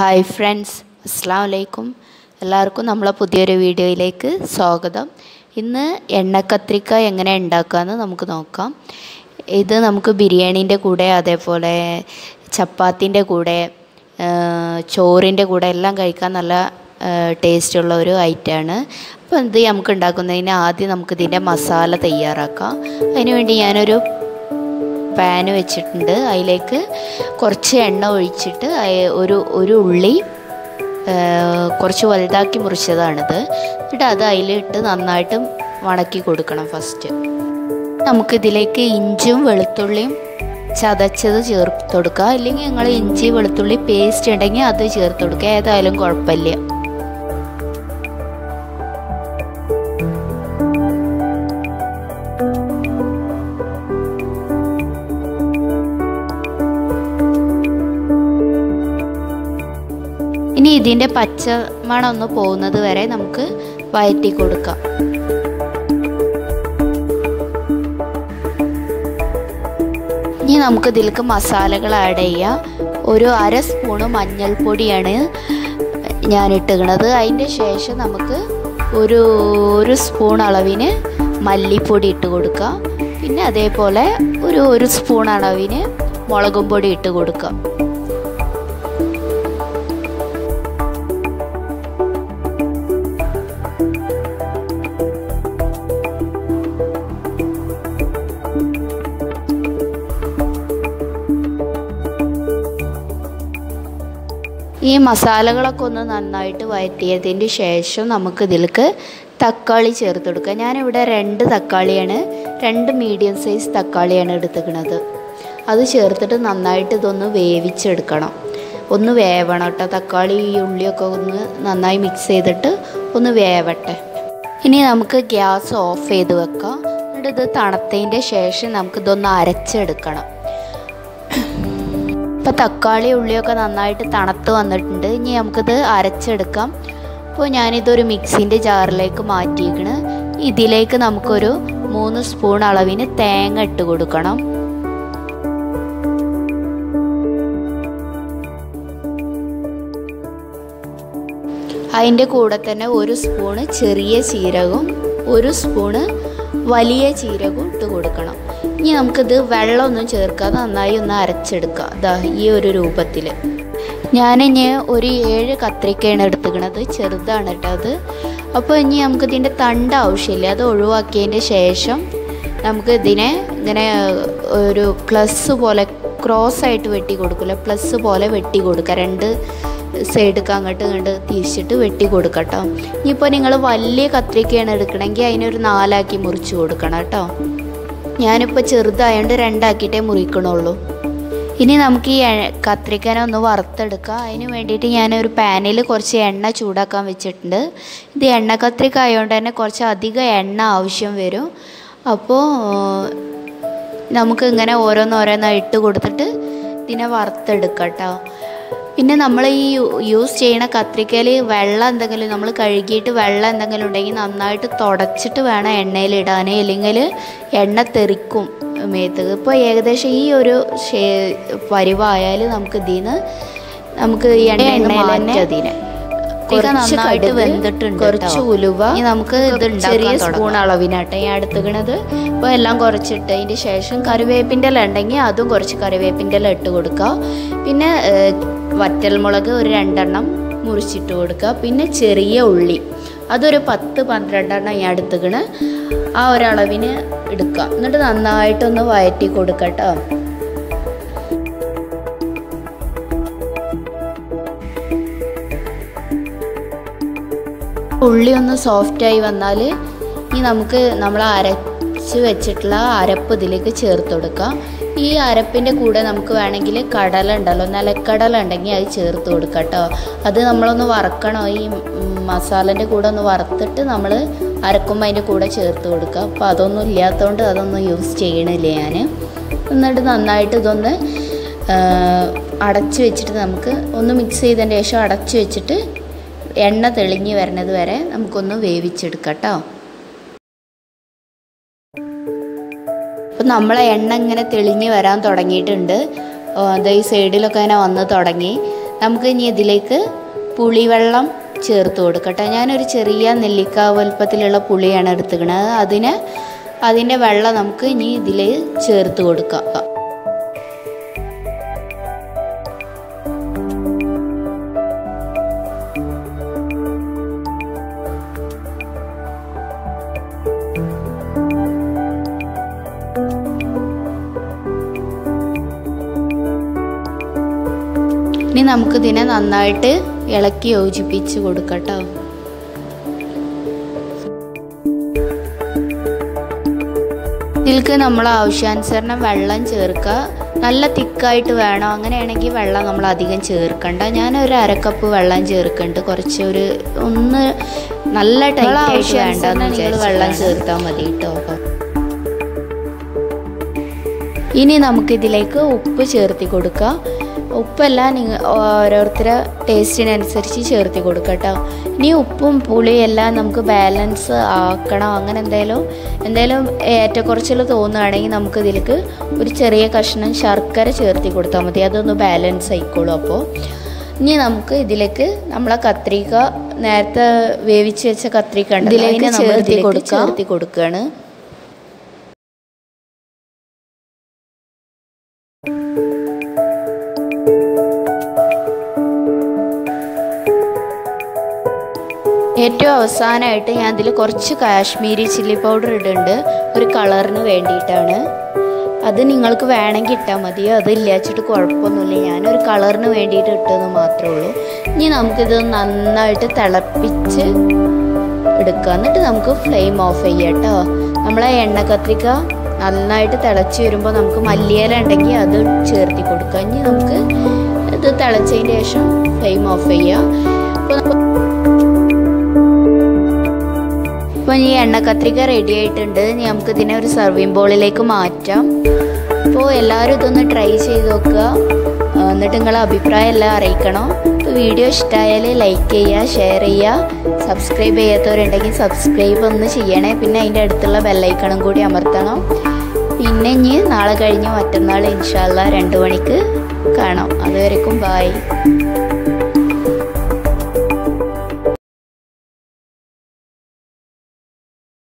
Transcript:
Hi friends അസ്സാം വലൈക്കും എല്ലാവർക്കും നമ്മളെ പുതിയൊരു വീഡിയോയിലേക്ക് സ്വാഗതം. ഇന്ന് എണ്ണക്കത്രിക്ക എങ്ങനെ ഉണ്ടാക്കാമെന്ന് നമുക്ക് നോക്കാം. ഇത് നമുക്ക് ബിരിയാണീന്റെ കൂടെ അതേപോലെ ചപ്പാത്തിന്റെ കൂടെ ചോറിന്റെ കൂടെ എല്ലാം കഴിക്കാൻ നല്ല ടേസ്റ്റുള്ള ഒരു ഐറ്റമാണ് അപ്പോൾ ഇത് നമുക്ക് ഉണ്ടാക്കുന്നതിന് ആദ്യം നമുക്കിതിന്റെ മസാല തയ്യാറാക്കാം. അതിനുവേണ്ടി ഞാനൊരു പാന് വെച്ചിട്ടുണ്ട്. അതിലേക്ക് കുറച്ച് എണ്ണ ഒഴിച്ചിട്ട് ഒരു ഒരു ഉള്ളി കുറച്ച് വലുതാക്കി മുറിച്ചതാണിത്. എന്നിട്ട് അത് അതിലിട്ട് നന്നായിട്ട് വണക്കി കൊടുക്കണം ഫസ്റ്റ് നമുക്കിതിലേക്ക് ഇഞ്ചും വെളുത്തുള്ളിയും ചതച്ചത് ചേർത്ത് കൊടുക്കുക അല്ലെങ്കിൽ നിങ്ങൾ ഇഞ്ചി വെളുത്തുള്ളി പേസ്റ്റ് ഉണ്ടെങ്കിൽ അത് ചേർത്ത് കൊടുക്കുക ഏതായാലും കുഴപ്പമില്ല. ഇനി ഇതിന്റെ പച്ച മണമൊന്ന് പോകുന്നത് വരെ നമുക്ക് വയറ്റി കൊടുക്കാം. ഇനി നമുക്ക് ഇതിലേക്ക് മസാലകൾ ആഡ് ചെയ്യാം. ഒരു അര സ്പൂണ് മഞ്ഞൾപ്പൊടിയാണ് ഞാൻ ഇട്ടുകണത് അതിന്റെ ശേഷം നമുക്ക് ഒരു ഒരു സ്പൂൺ അളവിന് മല്ലിപ്പൊടി ഇട്ട് കൊടുക്കാം. പിന്നെ അതേപോലെ ഒരു ഒരു സ്പൂൺ അളവിന് മുളകും പൊടി ഇട്ട് കൊടുക്കാം. ഈ മസാലകളൊക്കെ ഒന്ന് നന്നായിട്ട് വഴറ്റിയതിന് ശേഷം നമുക്ക് ഇതിലേക്ക് തക്കാളി ചേർത്ത് കൊടുക്കുക. ഞാനിവിടെ രണ്ട് തക്കാളിയാണ് രണ്ട് മീഡിയം സൈസ് തക്കാളിയാണ് എടുത്തുക്കണത് അത് ചേർത്തിട്ട് നന്നായിട്ട് ഇതൊന്ന് വേവിച്ചെടുക്കണം. ഒന്ന് വേവണം കേട്ടോ. തക്കാളി ഉള്ളിയൊക്കെ ഒന്ന് നന്നായി മിക്സ് ചെയ്തിട്ട് ഒന്ന് വേവട്ടെ. ഇനി നമുക്ക് ഗ്യാസ് ഓഫ് ചെയ്ത് വെക്കാം. എന്നിട്ട് ഇത് തണുത്തതിന്റെ ശേഷം നമുക്കിതൊന്ന് അരച്ചെടുക്കണം. ഇപ്പോൾ തക്കാളി ഉള്ളിയൊക്കെ നന്നായിട്ട് തണുത്ത് വന്നിട്ടുണ്ട്. ഇനി നമുക്കിത് അരച്ചെടുക്കാം. അപ്പോൾ ഞാനിതൊരു മിക്സിന്റെ ജാറിലേക്ക് മാറ്റിയിരിക്കണ് ഇതിലേക്ക് നമുക്കൊരു മൂന്ന് സ്പൂൺ അളവിന് തേങ്ങ ഇട്ട് കൊടുക്കണം. അതിന്റെ കൂടെ തന്നെ ഒരു സ്പൂണ് ചെറിയ ജീരകവും ഒരു സ്പൂണ് വലിയ ജീരകവും ഇട്ട് കൊടുക്കണം. ഇനി നമുക്കിത് വെള്ളമൊന്നും ചേർക്കാതെ നന്നായി ഒന്ന് അരച്ചെടുക്കുക. ദാ ഈ ഒരു രൂപത്തിൽ ഞാനിനി ഒരു ഏഴ് കത്രിക്കയാണ് എടുത്തുക്കണത് ചെറുതാണ് കേട്ടോ അത്. അപ്പോൾ ഇനി നമുക്കിതിന്റെ തണ്ട് ആവശ്യമില്ല. അത് ഒഴിവാക്കിയതിന്റെ ശേഷം നമുക്ക് ഇതിനെ ഇങ്ങനെ ഒരു പ്ലസ് പോലെ ക്രോസ് ആയിട്ട് വെട്ടി കൊടുക്കില്ല പ്ലസ് പോലെ വെട്ടി കൊടുക്കുക രണ്ട് സൈഡൊക്കെ അങ്ങോട്ട് ഇങ്ങോട്ട് തിരിച്ചിട്ട് വെട്ടി കൊടുക്കട്ടോ ഇനിയിപ്പോൾ നിങ്ങൾ വലിയ കത്രിക്കയാണ് എടുക്കണമെങ്കിൽ അതിനൊരു നാലാക്കി മുറിച്ച് കൊടുക്കണം കേട്ടോ ഞാനിപ്പോൾ ചെറുതായതുകൊണ്ട് രണ്ടാക്കിയിട്ടേ മുറിക്കണുള്ളൂ. ഇനി നമുക്ക് ഈ കത്രിക്കനെ ഒന്ന് വറുത്തെടുക്കാം. അതിന് വേണ്ടിയിട്ട് ഞാനൊരു പാനിൽ കുറച്ച് എണ്ണ ചൂടാക്കാൻ വെച്ചിട്ടുണ്ട്. ഇത് എണ്ണ കത്രിക്ക ആയതുകൊണ്ട് തന്നെ കുറച്ച് അധികം എണ്ണ ആവശ്യം വരും. അപ്പോൾ നമുക്ക് ഇങ്ങനെ ഇട്ട് കൊടുത്തിട്ട് ഇതിനെ വറുത്തെടുക്കാം കേട്ടോ. പിന്നെ നമ്മൾ ഈ യൂസ് ചെയ്യണ കത്രിക്കയിൽ വെള്ളം എന്തെങ്കിലും നമ്മൾ കഴുകിയിട്ട് വെള്ളം എന്തെങ്കിലും ഉണ്ടെങ്കിൽ നന്നായിട്ട് തുടച്ചിട്ട് വേണം എണ്ണയിൽ ഇടാൻ അല്ലെങ്കിൽ എണ്ണ തെറിക്കും മേത്ത്. ഇപ്പോൾ ഏകദേശം ഈ ഒരു പരിവായാൽ നമുക്ക് ഇതിന് നമുക്ക് ഈ എണ്ണ എണ്ണയിൽ അതിനെ. നന്നായിട്ട് വെന്തിട്ടുണ്ട് കുറച്ച് ഉലുവ നമുക്ക് ഇത് ചെറിയ സ്പൂൺ അളവിനാട്ടെ ഞാൻ എടുത്തുകണത് അപ്പോൾ എല്ലാം കുറച്ചിട്ട് അതിന്റെ ശേഷം കറിവേപ്പിന്റെ ഇല ഉണ്ടെങ്കിൽ അതും കുറച്ച് കറിവേപ്പിന്റെ ഇല ഇട്ട് കൊടുക്കുക പിന്നെ വറ്റൽമുളക് ഒരു രണ്ടെണ്ണം മുറിച്ചിട്ട് കൊടുക്കുക. പിന്നെ ചെറിയ ഉള്ളി. അതൊരു പത്ത് പന്ത്രണ്ടെണ്ണം ഞാൻ എടുത്തുകണ് ആ ഒരളവിന് എടുക്കുക. എന്നിട്ട് നന്നായിട്ടൊന്ന് വയറ്റി കൊടുക്കട്ടോ ഉള്ളി ഒന്ന് സോഫ്റ്റായി വന്നാൽ ഇനി നമുക്ക് നമ്മൾ അരച്ച് വെച്ചിട്ടുള്ള അരപ്പ് ഇതിലേക്ക് ചേർത്ത് കൊടുക്കാം. ഈ അരപ്പിന്റെ കൂടെ നമുക്ക് വേണമെങ്കിൽ കടല ഉണ്ടല്ലോ നിലക്കടല ഉണ്ടെങ്കിൽ അത് ചേർത്ത് കൊടുക്കട്ടോ കേട്ടോ. അത് നമ്മളൊന്ന് വറക്കണം? ഈ മസാലന്റെ കൂടെ ഒന്ന് വറുത്തിട്ട് നമ്മൾ അരക്കുമ്പോൾ അതിന്റെ കൂടെ ചേർത്ത് കൊടുക്കുക അപ്പോൾ അതൊന്നും ഇല്ലാത്തതുകൊണ്ട് അതൊന്നും യൂസ് ചെയ്യണില്ല ഞാൻ എന്നിട്ട് നന്നായിട്ട് ഇതൊന്ന് അടച്ച് വെച്ചിട്ട് നമുക്ക് ഒന്ന് മിക്സ് ചെയ്തതിന് ശേഷം അടച്ച് വെച്ചിട്ട് എണ്ണ തെളിഞ്ഞ് വരണത് വരെ നമുക്കൊന്ന് വേവിച്ചെടുക്കാം കേട്ടോ. അപ്പം നമ്മളെ എണ്ണ ഇങ്ങനെ തെളിഞ്ഞ് വരാൻ തുടങ്ങിയിട്ടുണ്ട്. അത് ഈ സൈഡിലൊക്കെ ഇങ്ങനെ വന്ന് തുടങ്ങി. നമുക്ക് ഇനി ഇതിലേക്ക് പുളിവെള്ളം ചേർത്ത് കൊടുക്കട്ടെ. ഞാനൊരു ചെറിയ നെല്ലിക്ക വലുപ്പത്തിലുള്ള പുളിയാണ് എടുത്തുക്കണത് അതിന് അതിന്റെ വെള്ളം നമുക്ക് ഇനി ഇതിൽ ചേർത്ത് കൊടുക്കാം. ഇനി നമുക്ക് ഇതിനെ നന്നായിട്ട് ഇളക്കി യോജിപ്പിച്ച് കൊടുക്കട്ടോ. ഇതിൽക്ക് നമ്മൾ ആവശ്യാനുസരണം വെള്ളം ചേർക്കുക. നല്ല തിക്കായിട്ട് വേണം? അങ്ങനെയാണെങ്കിൽ വെള്ളം നമ്മൾ അധികം ചേർക്കണ്ട. ഞാൻ ഒരു അരക്കപ്പ് വെള്ളം ചേർക്കുന്നുണ്ട്. കുറച്ച് ഒരു ഒന്ന് നല്ല ടൈറ്റ് വേണ്ട നിങ്ങൾ വെള്ളം ചേർത്താൽ മതി കേട്ടോ ഇനി നമുക്കിതിലേക്ക് ഉപ്പ് ചേർത്തി കൊടുക്കാം. ഉപ്പെല്ലാം നിങ്ങൾ ഓരോരുത്തരെ ടേസ്റ്റിനനുസരിച്ച് ചേർത്തി കൊടുക്കുക കേട്ടോ. ഇനി ഉപ്പും പുളിയും എല്ലാം നമുക്ക് ബാലൻസ് ആക്കണം. അങ്ങനെ എന്തെങ്കിലും എന്തെങ്കിലും ഏറ്റക്കുറച്ചിൽ തോന്നുകയാണെങ്കിൽ നമുക്ക് ഇതിലേക്ക് ഒരു ചെറിയ കഷ്ണം ശർക്കര ചേർത്തി കൊടുത്താൽ മതി. അതൊന്ന് ബാലൻസ് ആയിക്കോളും അപ്പോൾ ഇനി നമുക്ക് ഇതിലേക്ക് നമ്മളെ കത്രിക നേരത്തെ വേവിച്ച് വെച്ച കത്രിക ഉണ്ട് ഇതിലേക്ക് ചേർത്തി കൊടുക്കുക ചേർത്തി കൊടുക്കുകയാണ് ഏറ്റവും അവസാനമായിട്ട് ഞാൻ അതിൽ കുറച്ച് കാശ്മീരി ചില്ലി പൗഡർ ഇടുന്നുണ്ട് ഒരു കളറിന് വേണ്ടിയിട്ടാണ്. അത് നിങ്ങൾക്ക് വേണമെങ്കിൽ ഇട്ടാൽ മതി അത് ഇല്ലാച്ചിട്ട് കുഴപ്പമൊന്നുമില്ല. ഞാനൊരു കളറിന് വേണ്ടിയിട്ട് ഇട്ടതെന്ന് മാത്രമേ ഉള്ളൂ. ഇനി നമുക്കിത് നന്നായിട്ട് തിളപ്പിച്ച് എടുക്കുക എന്നിട്ട് നമുക്ക് ഫ്ലെയിം ഓഫ് ചെയ്യാം കേട്ടോ. നമ്മളെ എണ്ണ കത്തിക്ക നന്നായിട്ട് തിളച്ച് വരുമ്പോൾ നമുക്ക് മല്ലിയില ഉണ്ടെങ്കിൽ അത് ചേർത്തി കൊടുക്കുക ഇനി നമുക്ക് ഇത് തിളച്ചതിന് ശേഷം ഫ്ലെയിം ഓഫ് ചെയ്യാം. അപ്പോൾ ഈ എണ്ണ കത്രിക റെഡി ആയിട്ടുണ്ട്. ഇനി നമുക്ക് ഇതിനെ ഒരു സർവിങ് ബോളിലേക്ക് മാറ്റാം. അപ്പോൾ എല്ലാവരും ഇതൊന്ന് ട്രൈ ചെയ്ത് നോക്കുക. എന്നിട്ട് നിങ്ങളെ അഭിപ്രായം എല്ലാം അറിയിക്കണം. വീഡിയോ ഇഷ്ടമായാൽ ലൈക്ക് ചെയ്യുക ഷെയർ ചെയ്യുക. സബ്സ്ക്രൈബ് ചെയ്യാത്തവരുണ്ടെങ്കിൽ സബ്സ്ക്രൈബ് ഒന്ന് ചെയ്യണേ. പിന്നെ അതിന്റെ അടുത്തുള്ള ബെല്ലൈക്കണും കൂടി അമർത്തണം. പിന്നെ ഇനി നാളെ കഴിഞ്ഞ് മറ്റന്നാൾ ഇൻഷാല്ല രണ്ട് മണിക്ക് കാണാം. അതുവരെക്കും ബായ്